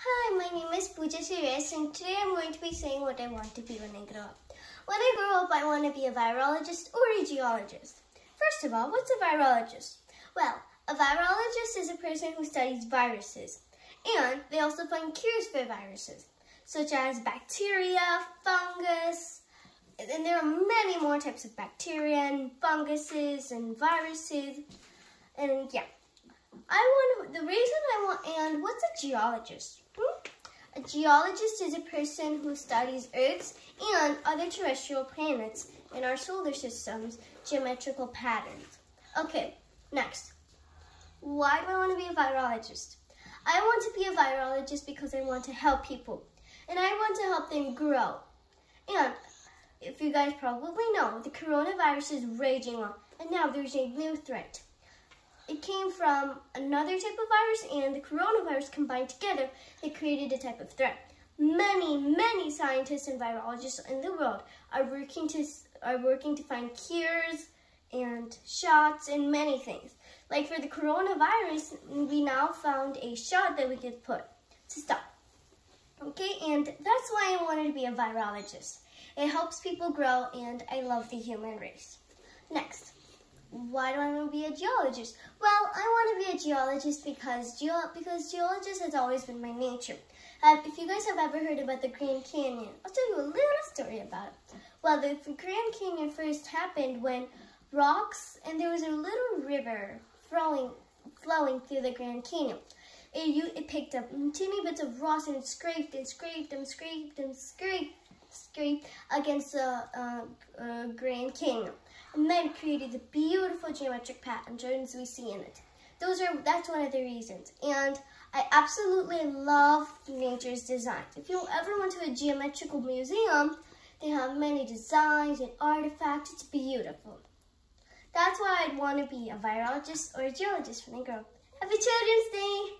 Hi, my name is Pooja Suresh and today I'm going to be saying what I want to be when I grow up. When I grow up, I want to be a virologist or a geologist. First of all, what's a virologist? Well, a virologist is a person who studies viruses and they also find cures for viruses such as bacteria, fungus, and there are many more types of bacteria and funguses and viruses and yeah. I want the reason I want and what's a geologist? Hmm? A geologist is a person who studies Earth's and other terrestrial planets in our solar system's geometrical patterns. Okay, next. Why do I want to be a virologist? I want to be a virologist because I want to help people and I want to help them grow. And if you guys probably know, the coronavirus is raging on and now there's a new threat. It came from another type of virus and the coronavirus combined together, they created a type of threat. Many, many scientists and virologists in the world are working to, are working to find cures and shots and many things. Like for the coronavirus, we now found a shot that we could put to stop. Okay, and that's why I wanted to be a virologist. It helps people grow and I love the human race. Next why do I want to be a geologist? Well, I want to be a geologist because geo because geologist has always been my nature. Uh, if you guys have ever heard about the Grand Canyon, I'll tell you a little story about it. Well, the Grand Canyon first happened when rocks and there was a little river flowing flowing through the Grand Canyon. It, you, it picked up teeny bits of rocks and it scraped and scraped and scraped and scraped, scraped against the uh, uh, Grand Canyon and then created the beautiful geometric patterns we see in it. Those are that's one of the reasons. And I absolutely love nature's designs. If you ever went to a geometrical museum, they have many designs and artifacts. It's beautiful. That's why I'd want to be a virologist or a geologist when I grow up. Happy children!